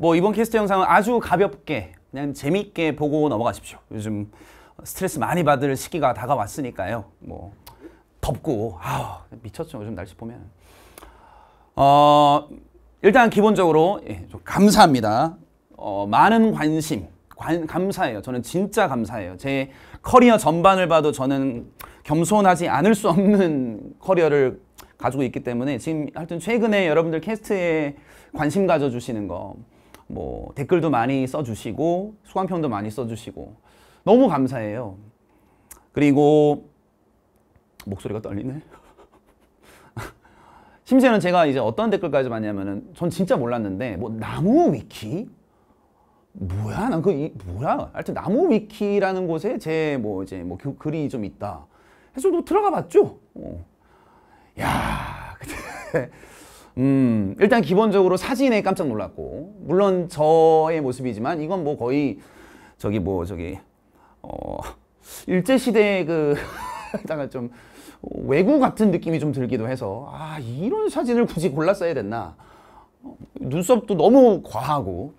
뭐 이번 캐스트 영상은 아주 가볍게 그냥 재밌게 보고 넘어가십시오. 요즘 스트레스 많이 받을 시기가 다가왔으니까요. 뭐 덥고 아 미쳤죠 요즘 날씨 보면. 어 일단 기본적으로 예, 좀 감사합니다. 어, 많은 관심 관, 감사해요. 저는 진짜 감사해요. 제 커리어 전반을 봐도 저는 겸손하지 않을 수 없는 커리어를 가지고 있기 때문에 지금 하여튼 최근에 여러분들 캐스트에 관심 가져주시는 거, 뭐 댓글도 많이 써주시고 수강평도 많이 써주시고 너무 감사해요. 그리고 목소리가 떨리네. 심지어는 제가 이제 어떤 댓글까지 봤냐면은 전 진짜 몰랐는데 뭐 나무 위키 뭐야? 난 그 뭐야? 하여튼 나무 위키라는 곳에 제 뭐 이제 뭐 그, 글이 좀 있다. 해서 또 들어가 봤죠. 어. 야, 음 일단 기본적으로 사진에 깜짝 놀랐고 물론 저의 모습이지만 이건 뭐 거의 저기 뭐 저기 어 일제 시대 그 다가 좀 외구 같은 느낌이 좀 들기도 해서 아 이런 사진을 굳이 골랐어야 됐나? 어, 눈썹도 너무 과하고.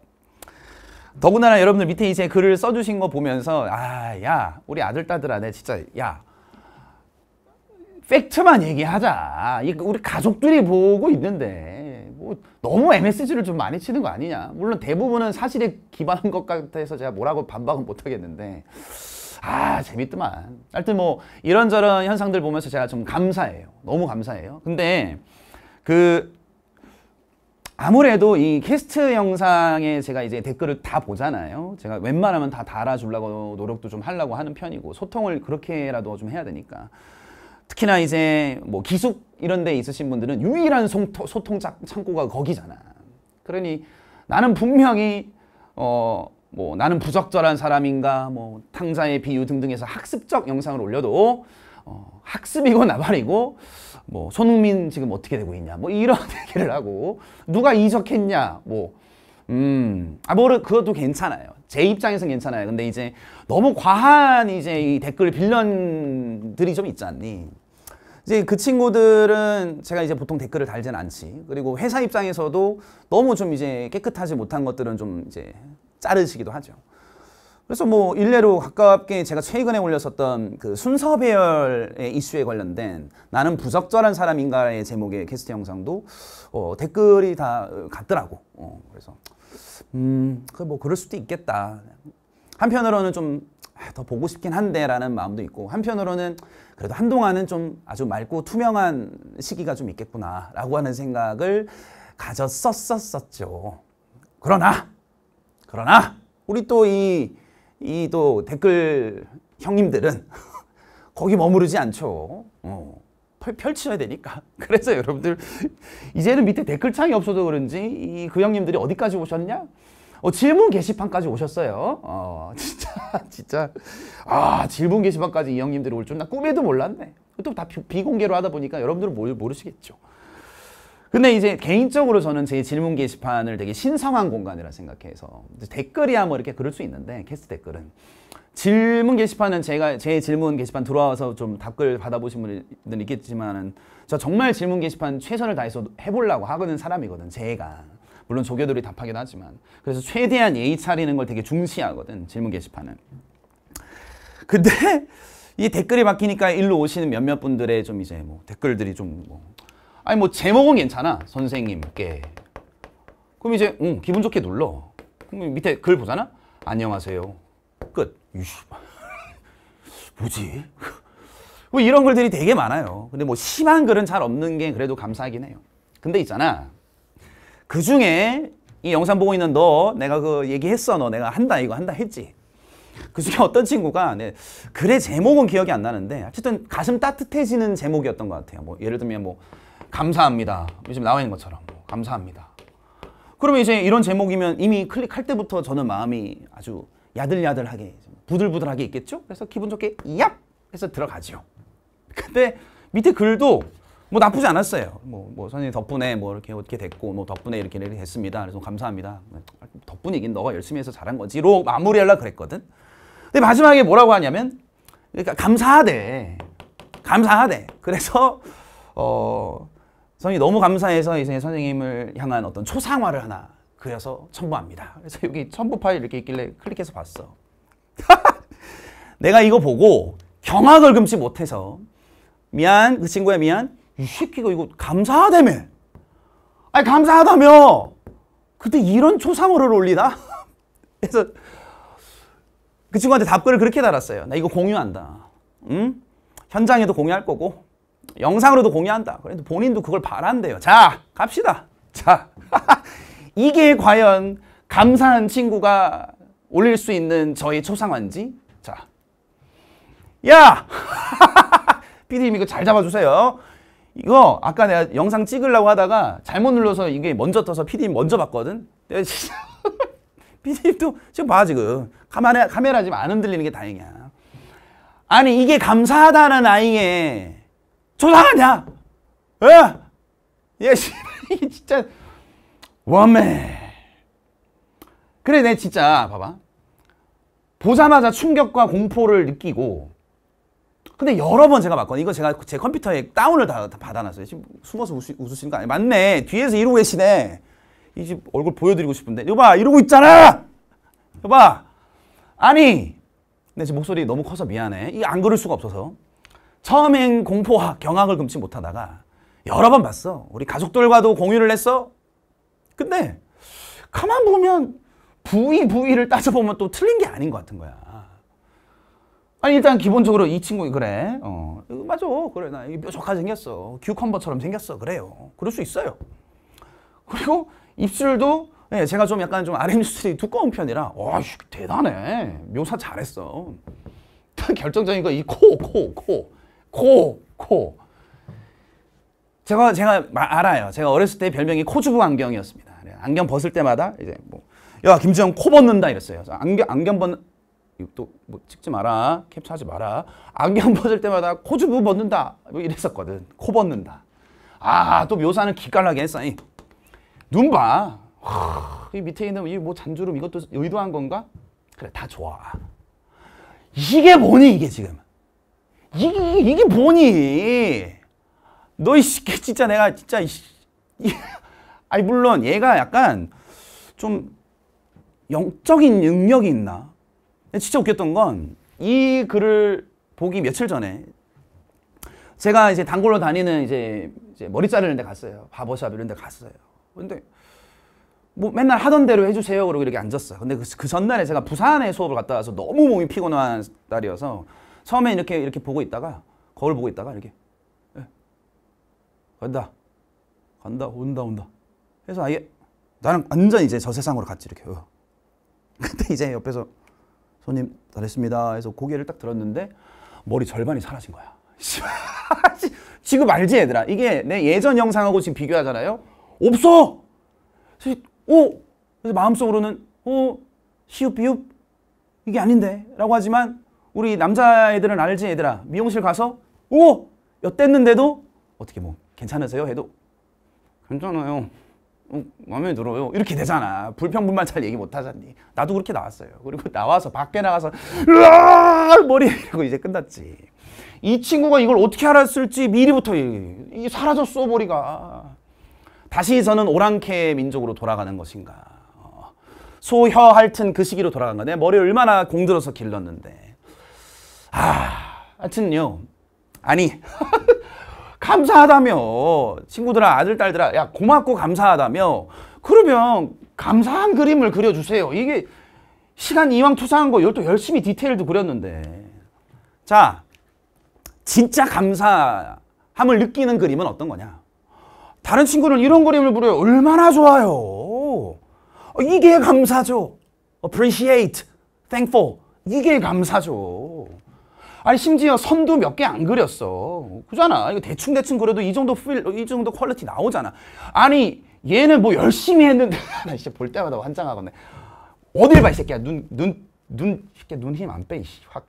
더군다나 여러분들 밑에 이제 글을 써주신 거 보면서 아 야 우리 아들 딸들아 진짜 야 팩트만 얘기하자. 우리 가족들이 보고 있는데 뭐 너무 MSG를 좀 많이 치는 거 아니냐. 물론 대부분은 사실에 기반한 것 같아서 제가 뭐라고 반박은 못 하겠는데. 아 재밌더만. 하여튼 뭐 이런저런 현상들 보면서 제가 좀 감사해요. 너무 감사해요. 근데 그 아무래도 이 캐스트 영상에 제가 이제 댓글을 다 보잖아요. 제가 웬만하면 다 달아주려고 노력도 좀 하려고 하는 편이고 소통을 그렇게라도 좀 해야 되니까. 특히나 이제 뭐 기숙 이런 데 있으신 분들은 유일한 소통 창구가 거기잖아. 그러니 나는 분명히 어 뭐 나는 부적절한 사람인가 뭐 탕자의 비유 등등해서 학습적 영상을 올려도 어 학습이고 나발이고 뭐 손흥민 지금 어떻게 되고 있냐 뭐 이런 얘기를 하고 누가 이적했냐 뭐 음, 아, 뭐, 그것도 괜찮아요. 제 입장에서는 괜찮아요. 근데 이제 너무 과한 이제 이 댓글 빌런들이 좀 있지 않니? 이제 그 친구들은 제가 이제 보통 댓글을 달진 않지. 그리고 회사 입장에서도 너무 좀 이제 깨끗하지 못한 것들은 좀 이제 자르시기도 하죠. 그래서 뭐 일례로 가깝게 제가 최근에 올렸었던 그 순서 배열의 이슈에 관련된 나는 부적절한 사람인가의 제목의 캐스트 영상도 어, 댓글이 다 같더라고. 어, 그래서 음, 그 뭐 그럴 수도 있겠다. 한편으로는 좀 더 보고 싶긴 한데 라는 마음도 있고 한편으로는 그래도 한동안은 좀 아주 맑고 투명한 시기가 좀 있겠구나 라고 하는 생각을 가졌었었죠. 그러나 그러나 우리 또 이 이 또 댓글 형님들은 거기 머무르지 않죠. 어, 펼쳐야 되니까. 그래서 여러분들 이제는 밑에 댓글창이 없어도 그런지 이그 형님들이 어디까지 오셨냐? 어, 질문 게시판까지 오셨어요. 어, 진짜, 진짜. 아, 질문 게시판까지 이 형님들이 올 줄 나 꿈에도 몰랐네. 또 다 비공개로 하다 보니까 여러분들은 모르시겠죠. 근데 이제 개인적으로 저는 제 질문 게시판을 되게 신성한 공간이라 생각해서 댓글이야 뭐 이렇게 그럴 수 있는데 캐스트 댓글은 질문 게시판은 제가 제 질문 게시판 들어와서 좀 답글 받아보신 분들 있겠지만은 저 정말 질문 게시판 최선을 다해서 해보려고 하거든 사람이거든 제가. 물론 조교들이 답하긴 하지만. 그래서 최대한 예의 차리는 걸 되게 중시하거든 질문 게시판은. 근데 이 댓글이 바뀌니까 일로 오시는 몇몇 분들의 좀 이제 뭐 댓글들이 좀 뭐 아니 뭐 제목은 괜찮아 선생님께. 그럼 이제 응, 기분 좋게 눌러. 그럼 밑에 글 보잖아? 안녕하세요 끝 유씨 뭐지? 뭐 이런 글들이 되게 많아요. 근데 뭐 심한 글은 잘 없는 게 그래도 감사하긴 해요. 근데 있잖아. 그 중에 이 영상 보고 있는 너 내가 그 얘기했어 너. 내가 한다 이거 한다 했지. 그 중에 어떤 친구가 네, 글의 제목은 기억이 안 나는데 어쨌든 가슴 따뜻해지는 제목이었던 것 같아요. 뭐 예를 들면 뭐 감사합니다. 지금 나와 있는 것처럼 뭐, 감사합니다. 그러면 이제 이런 제목이면 이미 클릭할 때부터 저는 마음이 아주 야들야들하게 부들부들하게 있겠죠? 그래서 기분 좋게 얍 해서 들어가죠. 근데 밑에 글도 뭐 나쁘지 않았어요. 뭐, 뭐 선생님 덕분에 뭐 이렇게 어떻게 됐고 뭐 덕분에 이렇게 이렇게 됐습니다. 그래서 감사합니다. 덕분이긴 너가 열심히 해서 잘한 거지로 마무리하려 그랬거든. 근데 마지막에 뭐라고 하냐면 그러니까 감사하대. 감사하대. 그래서 어 선생님 너무 감사해서 이제 선생님을 향한 어떤 초상화를 하나 그래서 첨부합니다. 그래서 여기 첨부 파일 이렇게 있길래 클릭해서 봤어. 내가 이거 보고 경악을 금치 못해서 미안 그 친구야 미안 이 새끼가 이거 감사하다며 아니 감사하다며 그때 이런 초상화를 올리나? 그래서 그 친구한테 답글을 그렇게 달았어요. 나 이거 공유한다. 응? 현장에도 공유할 거고 영상으로도 공유한다. 그런데 본인도 그걸 바란대요. 자, 갑시다. 자, 이게 과연 감사한 친구가 올릴 수 있는 저의 초상화인지? 자, 야! 피디님 이거 잘 잡아주세요. 이거 아까 내가 영상 찍으려고 하다가 잘못 눌러서 이게 먼저 떠서 피디님 먼저 봤거든. 피디님도 지금 봐 지금 카메라 카메라 지금 안 흔들리는 게 다행이야. 아니 이게 감사하다는 아이의 조상하냐? 예? 예, 이게 진짜 원매. 그래 내 진짜 봐봐. 보자마자 충격과 공포를 느끼고 근데 여러 번 제가 봤거든요. 이거 제가 제 컴퓨터에 다운을 다, 다 받아놨어요. 지금 숨어서 웃으, 웃으시는 거 아니에요? 맞네. 뒤에서 이러고 계시네. 이 집 얼굴 보여드리고 싶은데. 여봐, 이러고 있잖아! 여봐! 아니! 내 목소리 너무 커서 미안해. 이게 안 그럴 수가 없어서. 처음엔 공포와 경악을 금치 못하다가 여러 번 봤어. 우리 가족들과도 공유를 했어. 근데 가만 보면 부위 부위를 따져보면 또 틀린 게 아닌 것 같은 거야. 아니 일단 기본적으로 이 친구 그래. 어 맞아. 그래. 나 뾰족하게 생겼어. 큐컴버처럼 생겼어. 그래요. 그럴 수 있어요. 그리고 입술도 예, 제가 좀 약간 좀 아랫 입술이 두꺼운 편이라 와 대단해. 묘사 잘했어. 결정적인 거 이 코 코 코 코 코. 제가 제가 알아요. 제가 어렸을 때 별명이 코주부 안경이었습니다. 안경 벗을 때마다 이제 뭐 야 김지영 코 벗는다 이랬어요. 안경 안경 벗는 또 뭐 찍지 마라. 캡처하지 마라. 안경 벗을 때마다 코주부 벗는다. 뭐 이랬었거든. 코 벗는다. 아 또 묘사는 기깔나게 했어. 눈봐. 이 밑에 있는 이 뭐 잔주름 이것도 의도한 건가? 그래 다 좋아. 이게 뭐니 이게 지금? 이게 이게 뭐니? 너 이 새끼 진짜 내가 진짜 이, 아니 물론 얘가 약간 좀 영적인 능력이 있나 진짜 웃겼던 건 이 글을 보기 며칠 전에 제가 이제 단골로 다니는 이제, 이제 머리 자르는 데 갔어요. 바버샵 이런 데 갔어요. 근데 뭐 맨날 하던 대로 해주세요. 그러고 이렇게 앉았어요. 근데 그, 그 전날에 제가 부산에 수업을 갔다 와서 너무 몸이 피곤한 날이어서 처음에 이렇게 이렇게 보고 있다가 거울 보고 있다가 이렇게 예. 간다 간다 온다 온다 해서 아예 나는 완전 이제 저 세상으로 갔지 이렇게 어. 근데 이제 옆에서 손님 잘했습니다 해서 고개를 딱 들었는데 머리 절반이 사라진 거야. 지금 알지 얘들아? 이게 내 예전 영상하고 지금 비교하잖아요. 없어. 오 그래서 마음속으로는 오 시읍 비읍 이게 아닌데 라고 하지만 우리 남자애들은 알지 얘들아 미용실 가서 오 엿댔는데도 어떻게 뭐 괜찮으세요 해도 괜찮아요. 어, 마음에 들어요. 이렇게 되잖아. 불평불만 잘 얘기 못 하잖니. 나도 그렇게 나왔어요. 그리고 나와서 밖에 나가서 으아! 머리 이러고 이제 끝났지. 이 친구가 이걸 어떻게 알았을지 미리부터 이 사라졌어 머리가. 다시 저는 오랑캐 민족으로 돌아가는 것인가. 어, 소혀 핥은 그 시기로 돌아간 거. 내 머리 얼마나 공들어서 길렀는데. 아, 하여튼요. 아니. 감사하다며. 친구들아 아들 딸들아 야 고맙고 감사하다며. 그러면 감사한 그림을 그려주세요. 이게 시간 이왕 투자한 거 이것도 열심히 디테일도 그렸는데. 자 진짜 감사함을 느끼는 그림은 어떤 거냐? 다른 친구는 이런 그림을 그려요. 얼마나 좋아요. 이게 감사죠. Appreciate, thankful. 이게 감사죠 아니 심지어 선도 몇 개 안 그렸어. 그잖아. 이거 대충 대충 그려도 이 정도 필, 이 정도 quality 나오잖아. 아니 얘는 뭐 열심히 했는데 나 진짜 볼 때마다 환장하겠네. 어딜 봐 이 새끼야. 눈 눈 눈 새끼 눈힘 안 빼. 확.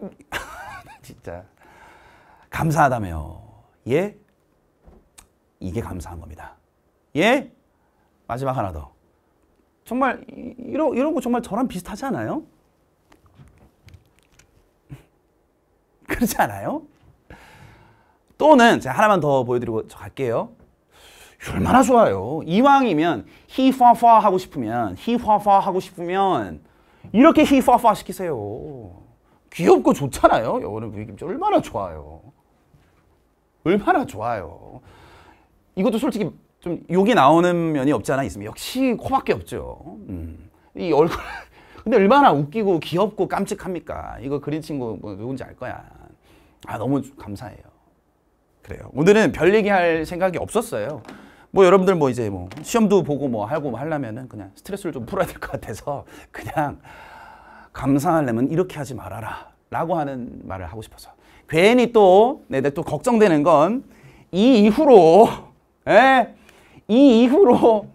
진짜 감사하다며. 예? 이게 감사한 겁니다. 예? 마지막 하나 더. 정말 이런 이런 거 정말 저랑 비슷하지 않아요? 그렇지 않아요? 또는 제가 하나만 더 보여드리고 저 갈게요. 얼마나 좋아요. 이왕이면 히파파 하고 싶으면 히파파 하고 싶으면 이렇게 히파파 시키세요. 귀엽고 좋잖아요. 여러분 이게 얼마나 좋아요. 얼마나 좋아요. 이것도 솔직히 좀 욕이 나오는 면이 없지 않아 있으면 역시 코밖에 없죠. 음. 이 얼굴 근데 얼마나 웃기고 귀엽고 깜찍합니까? 이거 그린 친구 뭐 누군지 알 거야. 아 너무 감사해요. 그래요. 오늘은 별 얘기할 생각이 없었어요. 뭐 여러분들 뭐 이제 뭐 시험도 보고 뭐 하고 뭐 하려면은 그냥 스트레스를 좀 풀어야 될 것 같아서 그냥 감사하려면 이렇게 하지 말아라 라고 하는 말을 하고 싶어서 괜히 또 내가 또 걱정되는 건 이 이후로 예? 이 이후로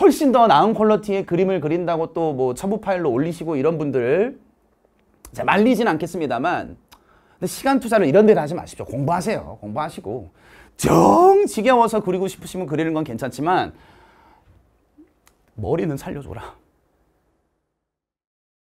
훨씬 더 나은 퀄러티의 그림을 그린다고 또 뭐 첨부 파일로 올리시고 이런 분들 자, 말리진 않겠습니다만 근데 시간 투자를 이런 데다 하지 마십시오. 공부하세요. 공부하시고 정 지겨워서 그리고 싶으시면 그리는 건 괜찮지만 머리는 살려줘라.